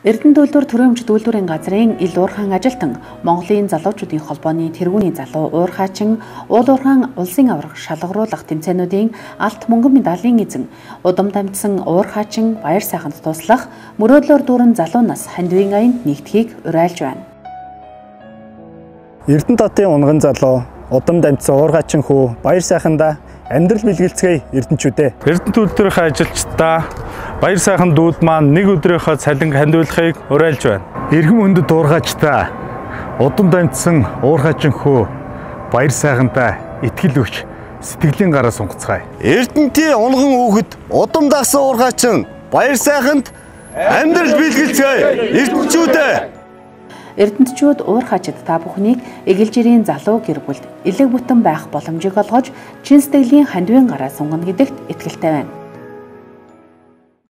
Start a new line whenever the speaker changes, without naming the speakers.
Эрдэнэ төлөвлөр төрөмж төлөвлөрийн газрын ил уурхаан ажилтан Монголын залуучуудын холбооны тэргүүний залуу уурхаачин уул уурхаан улсын аврах шалгаруулах тэмцээнүүдийн алт мөнгөн медалийн эзэн удам дамжсан уурхаачин баяр сайханд туслах мөрөөдлөөр дүүрэн залуу нас хандивын аянд нэгдхийг уриалж байна.
Эрдэнэ татын унган залуу удам дамжсан уурхаачин хүү баяр сайханда амьдрал бэлгэлцгээе эрдэнчүүдээ.
Эрдэнэ төлөвлөрийн ажилчдаа Баяр сайхан дүүд маань нэг өдрийнхөө цалин хандуулахыг уриалж байна.
Иргэм өндөд дуургачтай удам дамжсан уурхачин хөө баяр сайхантай итгэл өгч сэтгэлийн гараа сунгацгаая.
Эрдэнтийн унган хүүхэд удам дагсан уурхачин баяр сайханд амьдрал бэлгэлцгээе. Эрдэнчүүдээ
Эрдэнтчүүд уурхачид та бүхнийг эгэлжирийн залуу гэр бүлд элэг бүтэн байх боломжийг олгож чин сэтгэлийн хандвийн гараа сунгана гэдэгт итгэлтэй байна.